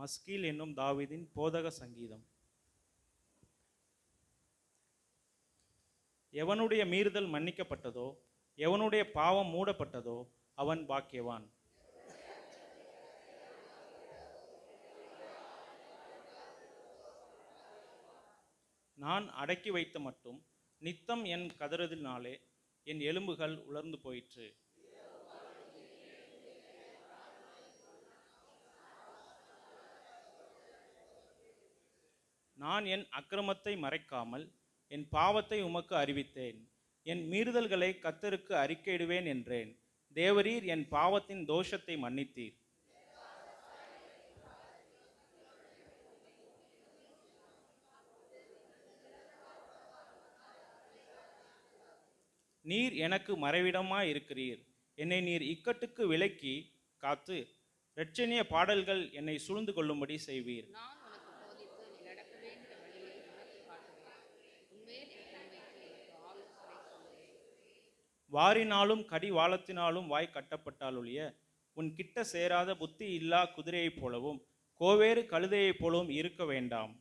மஸ்கீல் என்னும் தாவிதின் போதக சங்கீதம். எவனுடைய மீறுதல் மன்னிக்கப்பட்டதோ எவனுடைய பாவம் மூடப்பட்டதோ அவன் பாக்கியவான். நான் அடக்கி வைத்த மட்டும் நித்தம் என் கதறுதினாலே என் எலும்புகள் உலர்ந்து போயிற்று. நான் என் அக்கிரமத்தை மறைக்காமல் என் பாவத்தை உமக்கு அறிவித்தேன். என் மீறுதல்களை கத்தருக்கு அறிக்கையிடுவேன் என்றேன். தேவரீர் என் பாவத்தின் தோஷத்தை மன்னித்தீர். நீர் எனக்கு மறைவிடமாய் இருக்கிறீர் என்னை நீர் இக்கட்டுக்கு விலக்கி காத்து இரட்சணிய பாடல்கள் என்னை சூழ்ந்து கொள்ளும்படி செய்வீர். வாரினாலும் வாரினாலும் கடிவாளத்தினாலும் வாய் கட்டப்பட்டாலொழிய உன் கிட்ட சேராத புத்தி இல்லா குதிரையைப் போலவும் கோவேறு கழுதையைப் போலவும் இருக்க வேண்டாம்.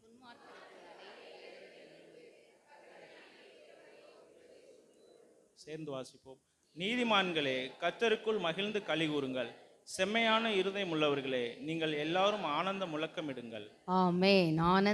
சேர்ந்து வாசிப்போம். நீதிமான்களே கத்தருக்குள் மகிழ்ந்து களி கூறுங்கள். செம்மையான இருதயம் உள்ளவர்களே நீங்கள் எல்லாரும் ஆனந்த முழக்கமிடுங்கள். ஆமே ஆனந்த